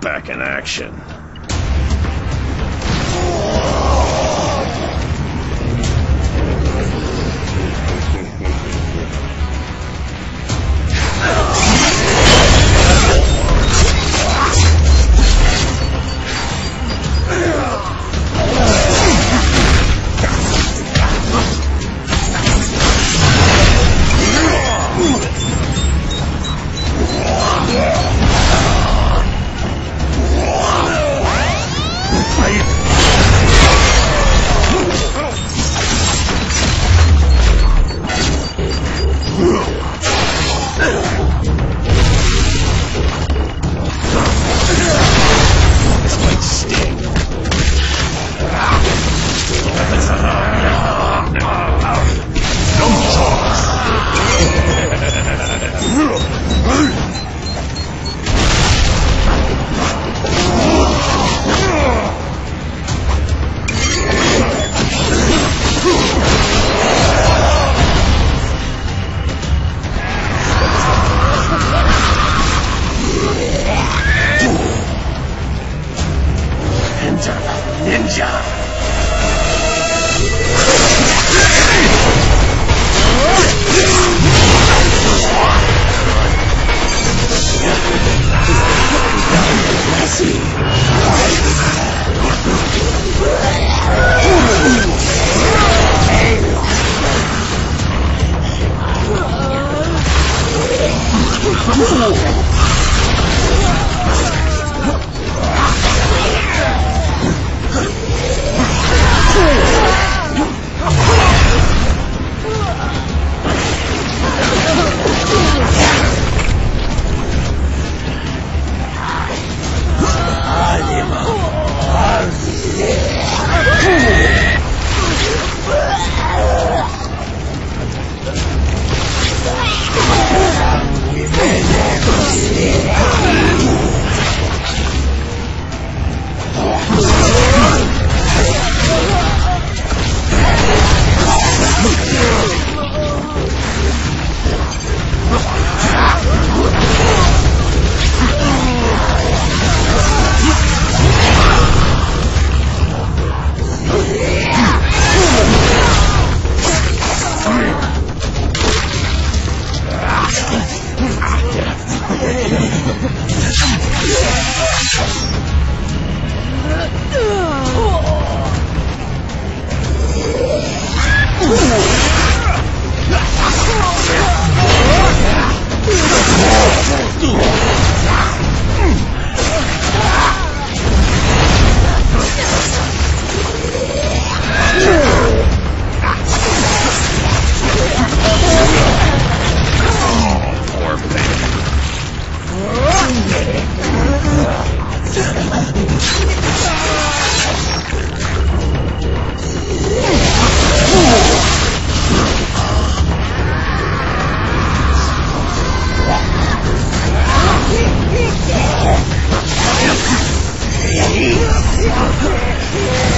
back in action. Poor よし!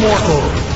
Mortal!